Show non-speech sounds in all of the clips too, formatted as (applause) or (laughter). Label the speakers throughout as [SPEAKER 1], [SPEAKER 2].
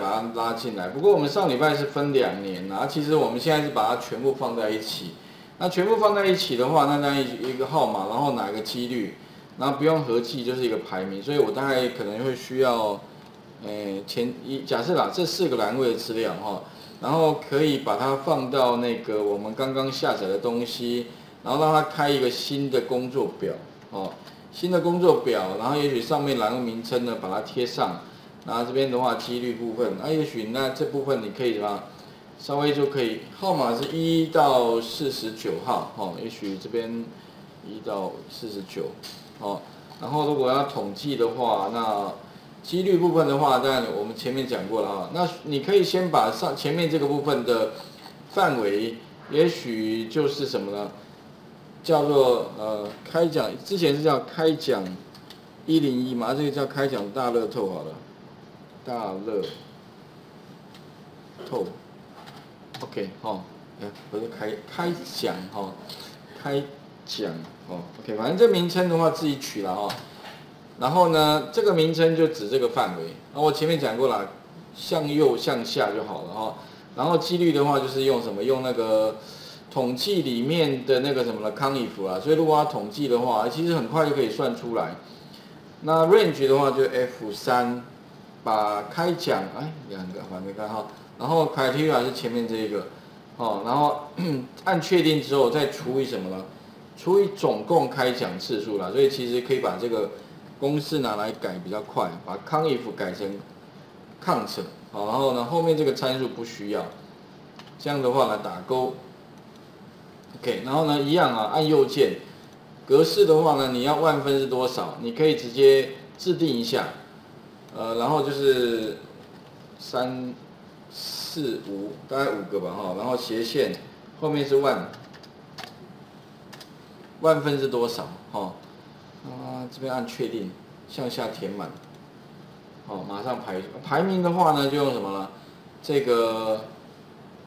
[SPEAKER 1] 把它拉进来。不过我们上礼拜是分两年，然后其实我们现在是把它全部放在一起。那全部放在一起的话，那那一一个号码，然后哪个几率，然后不用合计就是一个排名。所以我大概可能会需要，诶前一假设啦，这四个栏位的资料哈，然后可以把它放到那个我们刚刚下载的东西，然后让它开一个新的工作表哦。新的工作表，然后也许上面栏位名称呢，把它贴上，然后这边的话几率部分，那也许那这部分你可以什么，稍微就可以，号码是一到四十九号，哦，也许这边一到四十九，哦，然后如果要统计的话，那几率部分的话，当然我们前面讲过了啊，那你可以先把上前面这个部分的范围，也许就是什么呢？叫做呃开奖，之前是叫开奖一零一嘛，这个叫开奖大乐透好了，大乐透，OK 哈，不是开开奖哈，开奖哦，OK，反正这名称的话自己取了哈，然后呢，这个名称就指这个范围，那我前面讲过了，向右向下就好了哈，然后几率的话就是用什么，用那个。统计里面的那个什么了康 if 啊，所以如果要统计的话，其实很快就可以算出来。那 range 的话就 F 三，把开奖哎两个还没看哈，然后 criteria 是前面这一个，哦，然后 (clears throat) 按确定之后再除以什么呢？除以总共开奖次数了，所以其实可以把这个公式拿来改比较快，把康 if 改成 count，好，然后呢后面这个参数不需要，这样的话来打勾。OK，然后呢，一样啊，按右键，格式的话呢，你要万分是多少？你可以直接制定一下，呃，然后就是三四五，大概五个吧，哈，然后斜线后面是万，万分是多少？哈，啊，这边按确定，向下填满，好，马上排排名的话呢，就用什么了？这个，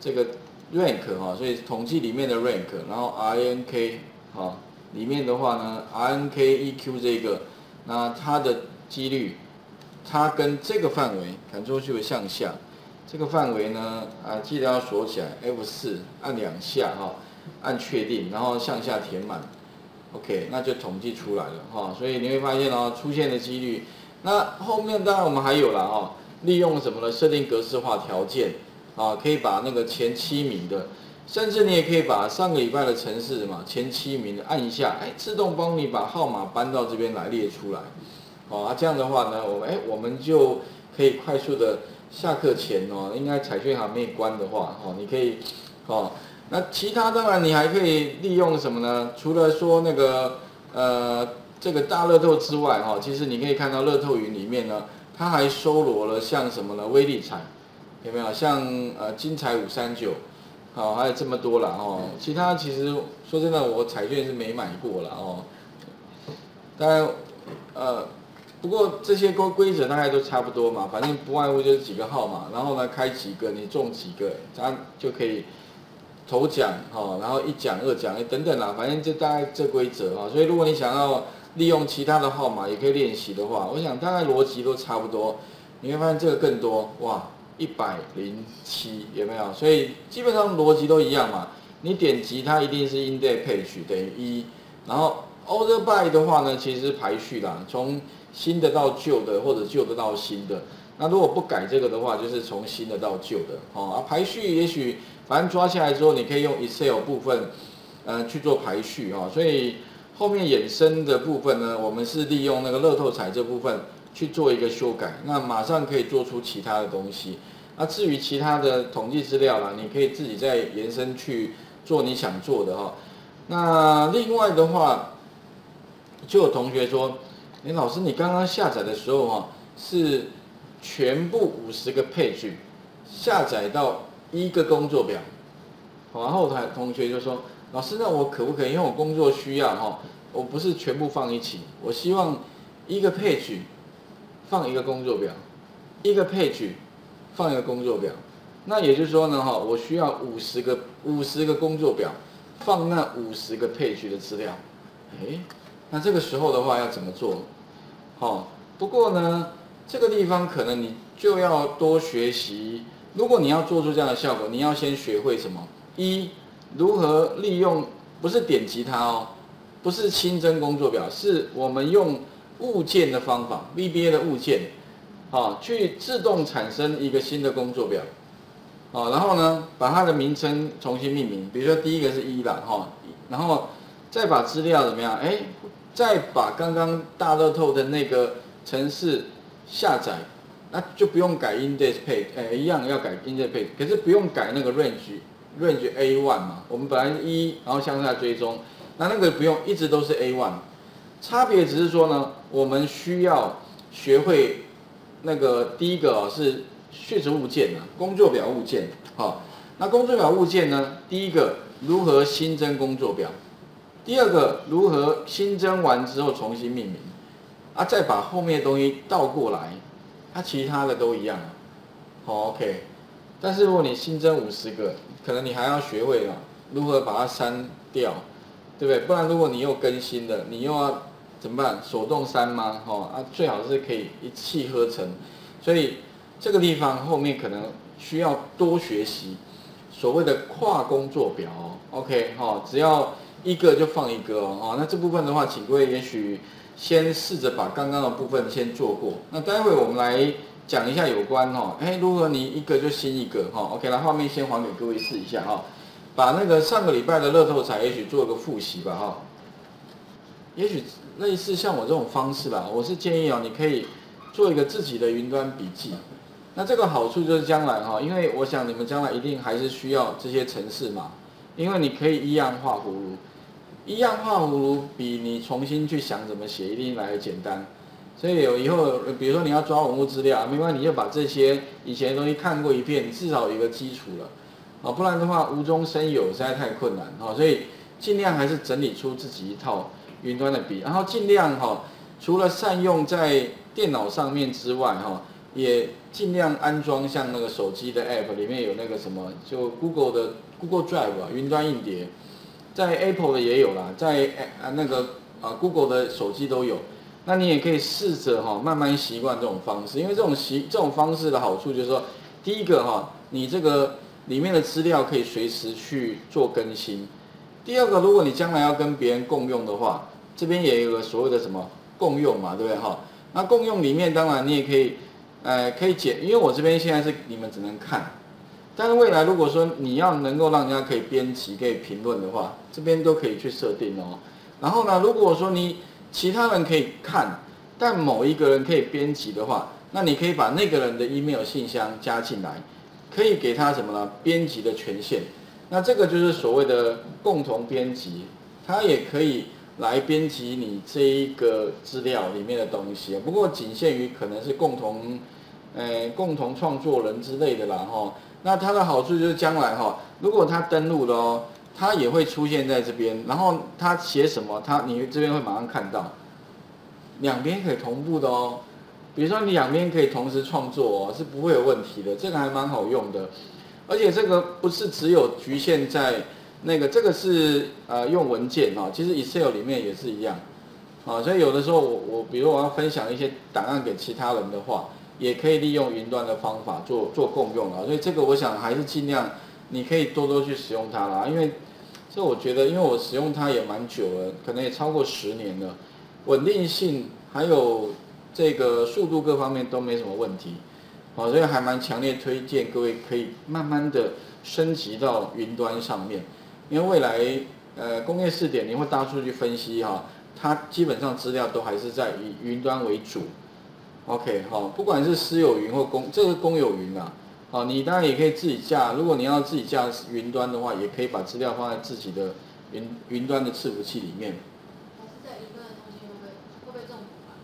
[SPEAKER 1] 这个。rank 哈，所以统计里面的 rank，然后 RNK 哈，里面的话呢，RNKEQ 这个，那它的几率，它跟这个范围，Ctrl 就会向下，这个范围呢，啊，记得要锁起来，F 四按两下哈，按确定，然后向下填满，OK，那就统计出来了哈，所以你会发现哦，出现的几率，那后面当然我们还有了哈，利用什么呢？设定格式化条件。啊，可以把那个前七名的，甚至你也可以把上个礼拜的城市嘛前七名的按一下，哎，自动帮你把号码搬到这边来列出来。哦，啊，这样的话呢，我们哎，我们就可以快速的下课前哦，应该彩券还没关的话，哦，你可以，哦，那其他当然你还可以利用什么呢？除了说那个呃这个大乐透之外，哈，其实你可以看到乐透云里面呢，它还收罗了像什么呢？威力彩。有没有像呃金彩五三九，好还有这么多了哦。其他其实说真的，我彩券是没买过了哦。当然呃，不过这些规规则大概都差不多嘛，反正不外乎就是几个号码，然后呢开几个，你中几个，这样就可以头奖哈，然后一奖二奖等等啦，反正就大概这规则啊。所以如果你想要利用其他的号码也可以练习的话，我想大概逻辑都差不多。你会发现这个更多哇。一百零七有没有？所以基本上逻辑都一样嘛。你点击它一定是 index page 等于一，然后 order by 的话呢，其实排序啦，从新的到旧的，或者旧的到新的。那如果不改这个的话，就是从新的到旧的。哦，啊，排序也许反正抓下来之后，你可以用 Excel 部分，呃，去做排序哈。所以后面衍生的部分呢，我们是利用那个乐透彩这部分。去做一个修改，那马上可以做出其他的东西。那至于其他的统计资料啦，你可以自己再延伸去做你想做的哈。那另外的话，就有同学说：“哎，老师，你刚刚下载的时候哈，是全部五十个配置下载到一个工作表。”然后台同学就说：“老师，那我可不可以？因为我工作需要哈，我不是全部放一起，我希望一个配置。”放一个工作表，一个 page，放一个工作表，那也就是说呢，哈，我需要五十个五十个工作表，放那五十个 page 的资料，哎，那这个时候的话要怎么做？好，不过呢，这个地方可能你就要多学习。如果你要做出这样的效果，你要先学会什么？一，如何利用不是点击它哦，不是新增工作表，是我们用物件的方法，VBA 的物件，啊，去自动产生一个新的工作表，啊，然后呢，把它的名称重新命名，比如说第一个是一栏哈，然后再把资料怎么样？哎，再把刚刚大乐透的那个程式下载。那就不用改 index page，哎，一样要改 index page，可是不用改那个 range range a one 嘛，我们本来一，然后向下追踪，那那个不用，一直都是 a one，差别只是说呢，我们需要学会那个第一个哦是序词物件啊，工作表物件，好，那工作表物件呢，第一个如何新增工作表，第二个如何新增完之后重新命名，啊，再把后面的东西倒过来。它其他的都一样，好 OK，但是如果你新增五十个，可能你还要学会啊如何把它删掉，对不对？不然如果你又更新了，你又要怎么办？手动删吗？哈啊，最好是可以一气呵成。所以这个地方后面可能需要多学习所谓的跨工作表，OK 哈，只要一个就放一个哦。那这部分的话，请各位也许。先试着把刚刚的部分先做过，那待会我们来讲一下有关哈，哎，如何你一个就新一个哈，OK，来画面先还给各位试一下哈，把那个上个礼拜的乐透彩也许做个复习吧哈，也许类似像我这种方式吧，我是建议哦，你可以做一个自己的云端笔记，那这个好处就是将来哈，因为我想你们将来一定还是需要这些程式嘛，因为你可以一样画葫芦。一样画葫芦比你重新去想怎么写一定来的简单，所以有以后，比如说你要抓文物资料，没关系，你就把这些以前的东西看过一遍，至少有一个基础了，啊，不然的话无中生有实在太困难，哈，所以尽量还是整理出自己一套云端的笔，然后尽量哈，除了善用在电脑上面之外，哈，也尽量安装像那个手机的 App 里面有那个什么，就 Google 的 Google Drive 啊，云端硬碟。在 Apple 的也有啦，在啊那个啊 Google 的手机都有，那你也可以试着哈慢慢习惯这种方式，因为这种习这种方式的好处就是说，第一个哈你这个里面的资料可以随时去做更新，第二个如果你将来要跟别人共用的话，这边也有个所谓的什么共用嘛，对不对哈？那共用里面当然你也可以，呃可以解，因为我这边现在是你们只能看。但是未来如果说你要能够让人家可以编辑、可以评论的话，这边都可以去设定哦。然后呢，如果说你其他人可以看，但某一个人可以编辑的话，那你可以把那个人的 email 信箱加进来，可以给他什么呢？编辑的权限。那这个就是所谓的共同编辑，他也可以来编辑你这一个资料里面的东西。不过仅限于可能是共同，呃，共同创作人之类的啦，哈。那它的好处就是将来哈，如果他登录了哦，它也会出现在这边，然后他写什么，他你这边会马上看到，两边可以同步的哦。比如说你两边可以同时创作哦，是不会有问题的，这个还蛮好用的。而且这个不是只有局限在那个，这个是呃用文件哦，其实 Excel 里面也是一样，啊，所以有的时候我我比如我要分享一些档案给其他人的话。也可以利用云端的方法做做共用啊，所以这个我想还是尽量，你可以多多去使用它啦。因为这我觉得，因为我使用它也蛮久了，可能也超过十年了，稳定性还有这个速度各方面都没什么问题，啊，所以还蛮强烈推荐各位可以慢慢的升级到云端上面，因为未来呃工业四点零或大数据分析哈，它基本上资料都还是在以云端为主。OK，好，不管是私有云或公，这个公有云啊，好，你当然也可以自己架。如果你要自己架云端的话，也可以把资料放在自己的云云端的伺服器里面。
[SPEAKER 2] 在云端的东西会不会会不会中毒啊？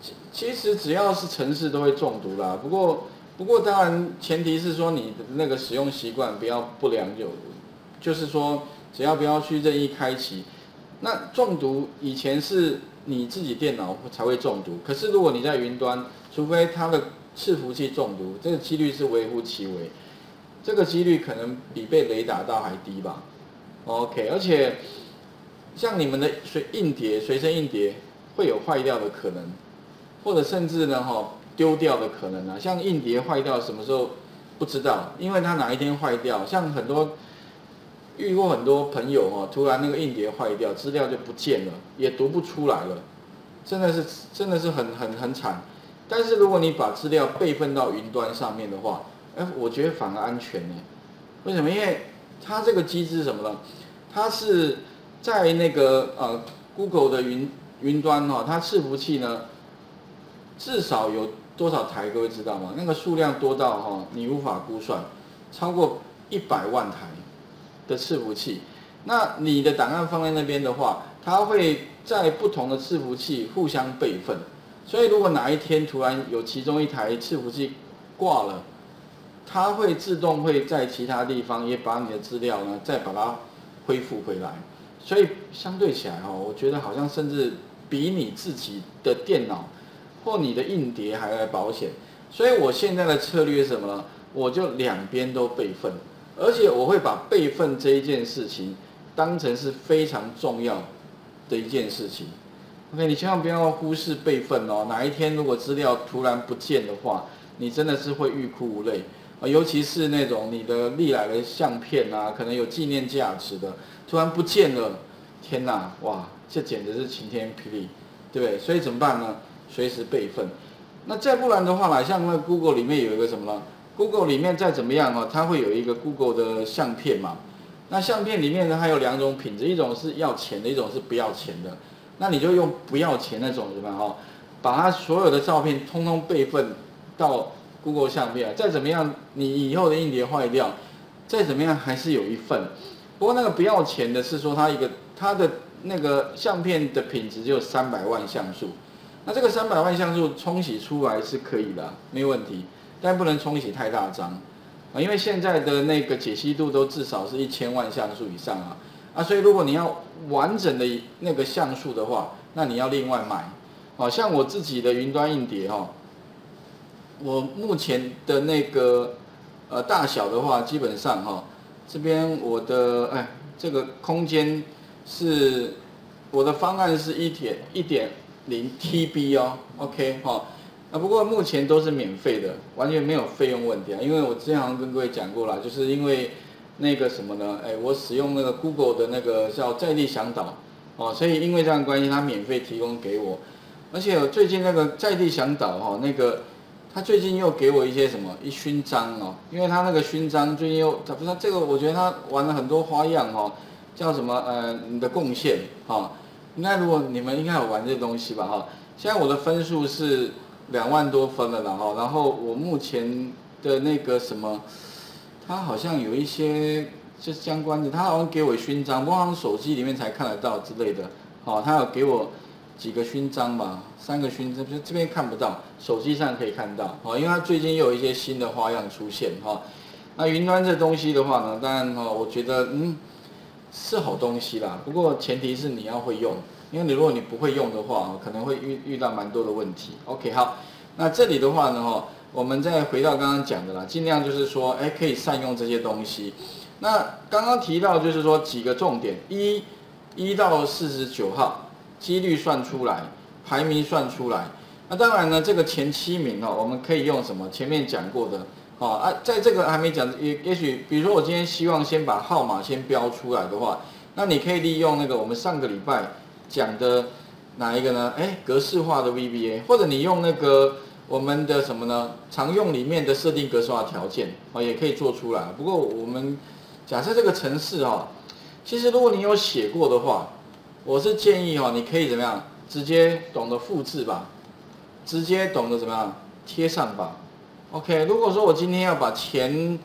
[SPEAKER 1] 其其实只要是城市都会中毒啦。不过不过当然前提是说你的那个使用习惯不要不良就，就是说只要不要去任意开启。那中毒以前是。你自己电脑才会中毒，可是如果你在云端，除非它的伺服器中毒，这个几率是微乎其微，这个几率可能比被雷打到还低吧。OK，而且像你们的随硬碟、随身硬碟会有坏掉的可能，或者甚至呢哈丢掉的可能啊，像硬碟坏掉什么时候不知道，因为它哪一天坏掉，像很多遇过很多朋友哦，突然那个硬碟坏掉，资料就不见了，也读不出来了，真的是真的是很很很惨。但是如果你把资料备份到云端上面的话，哎，我觉得反而安全呢。为什么？因为它这个机制是什么呢？它是在那个呃 Google 的云云端哈，它伺服器呢至少有多少台？各位知道吗？那个数量多到哈你无法估算，超过一百万台的伺服器。那你的档案放在那边的话，它会在不同的伺服器互相备份。所以如果哪一天突然有其中一台伺服器挂了，它会自动会在其他地方也把你的资料呢再把它恢复回来。所以相对起来哦，我觉得好像甚至比你自己的电脑或你的硬碟还来保险。所以我现在的策略是什么呢？我就两边都备份，而且我会把备份这一件事情当成是非常重要的一件事情。OK，你千万不要忽视备份哦。哪一天如果资料突然不见的话，你真的是会欲哭无泪啊！尤其是那种你的历来的相片啊，可能有纪念价值的，突然不见了，天哪，哇，这简直是晴天霹雳，对不对？所以怎么办呢？随时备份。那再不然的话啦，像那 Google 里面有一个什么呢？Google 里面再怎么样哦，它会有一个 Google 的相片嘛。那相片里面呢，它有两种品质，一种是要钱的，一种是不要钱的。那你就用不要钱那种什么哈，把它所有的照片通通备份到 Google 相片，再怎么样你以后的硬碟坏掉，再怎么样还是有一份。不过那个不要钱的是说它一个它的那个相片的品质只有三百万像素，那这个三百万像素冲洗出来是可以的，没问题，但不能冲洗太大张啊，因为现在的那个解析度都至少是一千万像素以上啊。啊，所以如果你要完整的那个像素的话，那你要另外买。好像我自己的云端硬碟哈，我目前的那个呃大小的话，基本上哈，这边我的哎这个空间是我的方案是一点一点零 TB 哦，OK 哈。啊，不过目前都是免费的，完全没有费用问题啊，因为我之前好像跟各位讲过了，就是因为。那个什么呢？哎，我使用那个 Google 的那个叫在地向导，哦，所以因为这样关系，他免费提供给我。而且最近那个在地向导哈，那个他最近又给我一些什么一勋章哦，因为他那个勋章最近又，他不是这个，我觉得他玩了很多花样哦，叫什么呃你的贡献哈。应该如果你们应该有玩这东西吧哈。现在我的分数是两万多分了然后，然后我目前的那个什么。他好像有一些就是相关的，他好像给我勋章，不过手机里面才看得到之类的。好，他有给我几个勋章吧，三个勋章，就这边看不到，手机上可以看到。好，因为他最近又有一些新的花样出现。哈，那云端这东西的话呢，当然哈，我觉得嗯是好东西啦。不过前提是你要会用，因为你如果你不会用的话，可能会遇遇到蛮多的问题。OK，好，那这里的话呢，哈。我们再回到刚刚讲的啦，尽量就是说，哎，可以善用这些东西。那刚刚提到就是说几个重点：一，一到四十九号，几率算出来，排名算出来。那当然呢，这个前七名哦，我们可以用什么？前面讲过的，哦啊，在这个还没讲，也也许，比如说我今天希望先把号码先标出来的话，那你可以利用那个我们上个礼拜讲的哪一个呢？哎，格式化的 VBA，或者你用那个。我们的什么呢？常用里面的设定格式化条件啊，也可以做出来。不过我们假设这个程式哈，其实如果你有写过的话，我是建议哈，你可以怎么样？直接懂得复制吧，直接懂得怎么样贴上吧。OK，如果说我今天要把前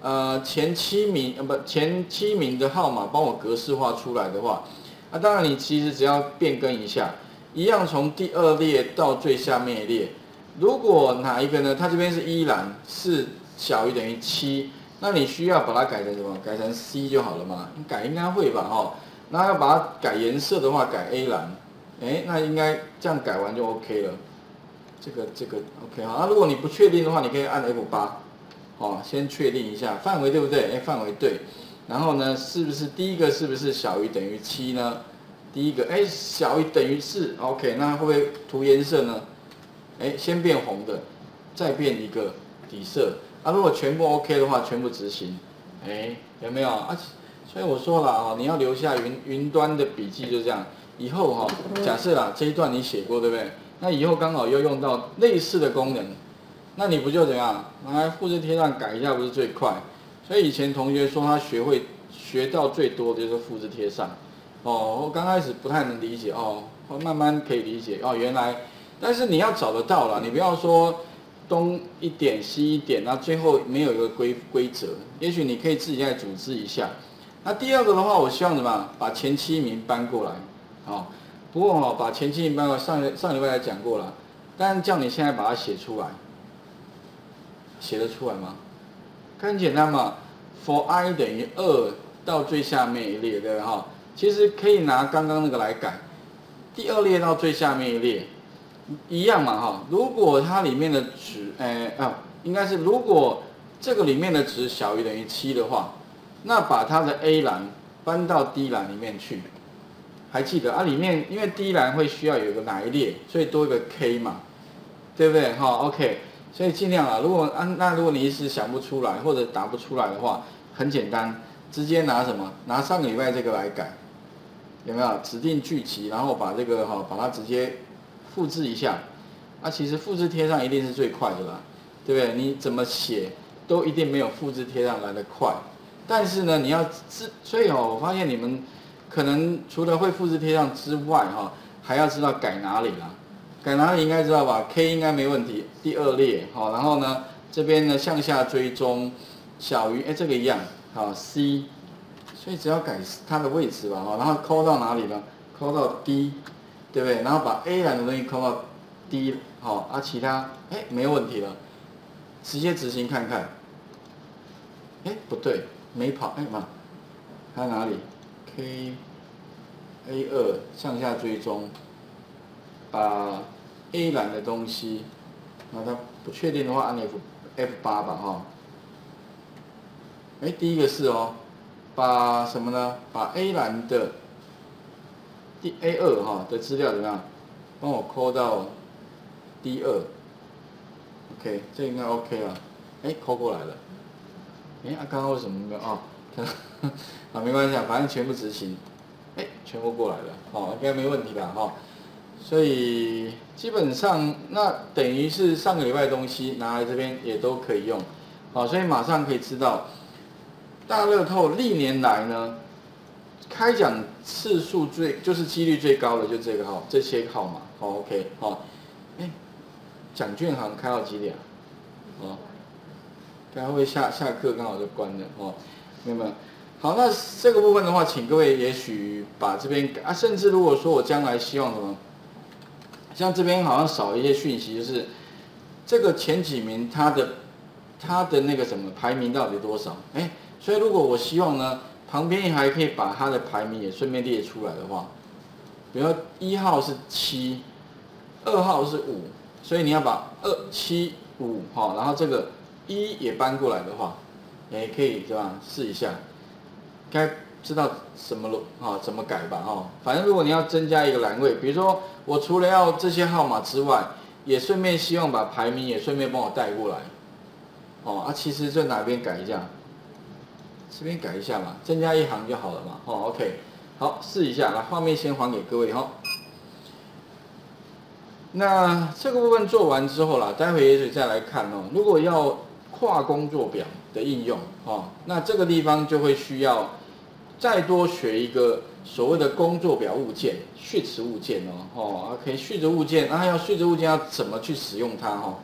[SPEAKER 1] 呃前七名呃不前七名的号码帮我格式化出来的话，啊当然你其实只要变更一下，一样从第二列到最下面一列。如果哪一个呢？它这边是依然是小于等于七，那你需要把它改成什么？改成 C 就好了嘛？你改应该会吧？哈，那要把它改颜色的话，改 A 蓝，哎，那应该这样改完就 OK 了。这个这个 OK 哈。那如果你不确定的话，你可以按 F 八，哦，先确定一下范围对不对？哎，范围对。然后呢，是不是第一个是不是小于等于七呢？第一个哎，小于等于四，OK，那会不会涂颜色呢？哎，先变红的，再变一个底色。啊，如果全部 OK 的话，全部执行，哎，有没有啊？所以我说了啊，你要留下云云端的笔记，就这样。以后哈，假设啦，这一段你写过，对不对？那以后刚好又用到类似的功能，那你不就怎样拿来复制贴上改一下，不是最快？那以前同学说他学会学到最多的就是复制贴上。哦，我刚开始不太能理解哦，慢慢可以理解哦，原来，但是你要找得到了，你不要说东一点西一点，那最后没有一个规规则，也许你可以自己再组织一下。那第二个的话，我希望什么？把前七名搬过来。哦，不过哦，把前期一般上上礼拜也讲过了，但叫你现在把它写出来，写得出来吗？很简单嘛，for i 等于二到最下面一列，对不对哈？其实可以拿刚刚那个来改，第二列到最下面一列，一样嘛哈。如果它里面的值，哎啊，应该是如果这个里面的值小于等于七的话，那把它的 A 栏搬到 D 栏里面去。还记得啊？里面因为第一栏会需要有一个哪一列，所以多一个 K 嘛，对不对？哈，OK，所以尽量啊。如果啊，那如果你一时想不出来或者答不出来的话，很简单，直接拿什么？拿上个礼拜这个来改，有没有？指定聚集，然后把这个哈，把它直接复制一下。啊，其实复制贴上一定是最快的啦，对不对？你怎么写都一定没有复制贴上来的快。但是呢，你要知，所以哦，我发现你们。可能除了会复制贴上之外，哈，还要知道改哪里啦。改哪里应该知道吧？K 应该没问题。第二列，好，然后呢，这边呢向下追踪，小于哎这个一样，好 C，所以只要改它的位置吧，哈，然后抠到哪里呢？抠到 D，对不对？然后把 A 栏的东西抠到 D，好，啊其他哎没问题了，直接执行看看。哎不对，没跑，哎妈，看哪里？K A 二向下追踪，把 A 栏的东西，那它不确定的话按 F F 八吧哈。哎，第一个是哦，把什么呢？把 A 栏的第 A 二哈的资料怎么样？帮我抠到 D 二，OK，这应该 OK 了。哎，抠过来了。哎，刚刚为什么没有啊？(laughs) 啊，没关系啊，反正全部执行，哎，全部过来了，哦，应该没问题吧，哈，所以基本上那等于是上个礼拜的东西拿来这边也都可以用，好，所以马上可以知道，大乐透历年来呢，开奖次数最就是几率最高的就这个号，这些号码，好，OK，好，哎，奖券行开到几点？哦，刚刚会下下课刚好就关了，哦。明白。好，那这个部分的话，请各位也许把这边啊，甚至如果说我将来希望什么，像这边好像少一些讯息，就是这个前几名他的他的那个什么排名到底多少？哎，所以如果我希望呢，旁边还可以把他的排名也顺便列出来的话，比如一号是七，二号是五，所以你要把二七五哈，然后这个一也搬过来的话。也可以对吧？试一下，该知道什么了啊？怎么改吧？哦，反正如果你要增加一个栏位，比如说我除了要这些号码之外，也顺便希望把排名也顺便帮我带过来。哦，啊，其实就哪边改一下？这边改一下嘛，增加一行就好了嘛。哦，OK，好，试一下，来，画面先还给各位哈。那这个部分做完之后啦，待会也许再来看哦。如果要跨工作表。的应用哦，那这个地方就会需要再多学一个所谓的工作表物件、序词物件哦，哦可以序词物件，那要序词物件要怎么去使用它哦？